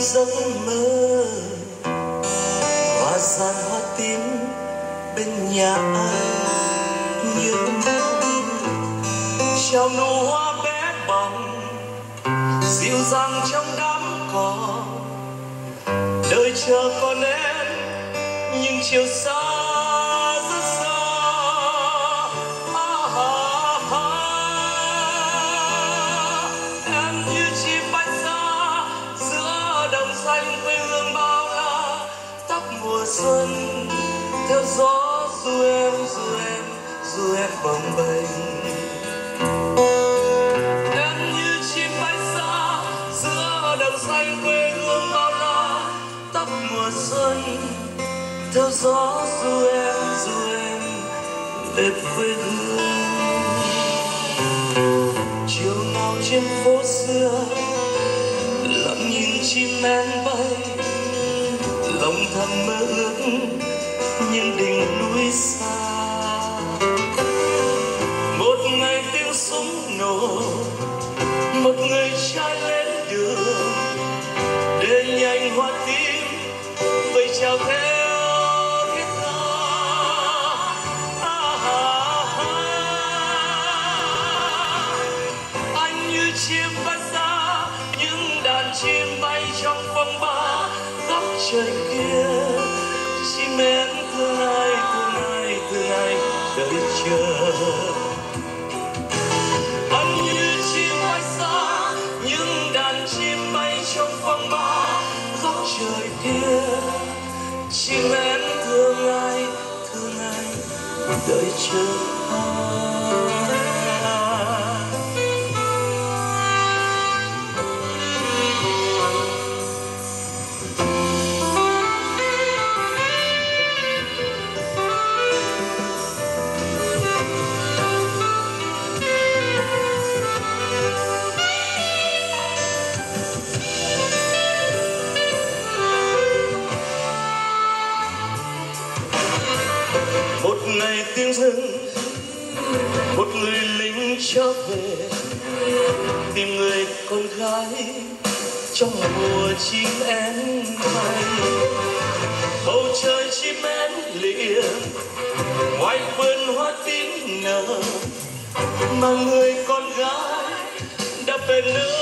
giấc mơ. Và gian hoa tím bên nhà anh như chào nụ hoa bé bỏng, dịu dàng trong đám cỏ. Đời chờ con em nhưng chiều xa xuân, theo gió du em du em du em bồng bềnh. Em như chim bay xa, giữa đồng xanh quê hương bao la, tóc mùa xuân, theo gió du em du em về quê hương. Chiều nào trên phố xưa, lặng nhìn chim én bay lòng thầm mơ ước những đỉnh núi xa. Một ngày tiếng súng nổ, một người trai lên đường, để nhanh hoa tím vây chào theo trời kia. Xin mến tương lai tương lai tương lai đợi chờ. Anh như chim bay xa, những đàn chim bay trong phong ba góc trời kia. Xin mến tương lai tương lai đợi chờ. anh một tiếng rừng một người lính trở về, tìm người con gái trong mùa chim én bay. Bầu trời chim én lìa, ngoài vườn hoa tím nở, mà người con gái đã về nơi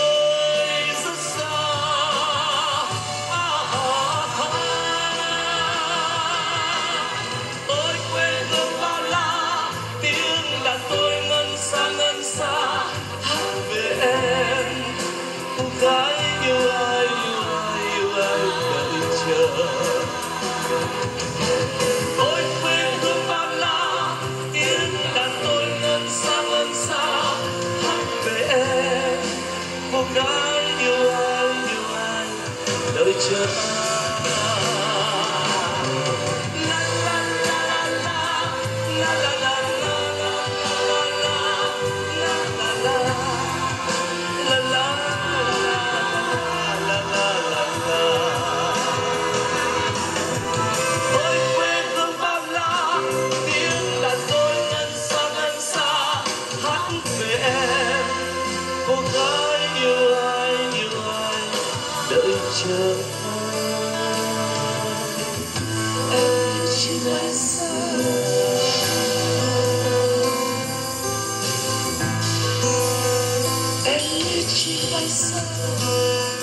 picture. de paixão.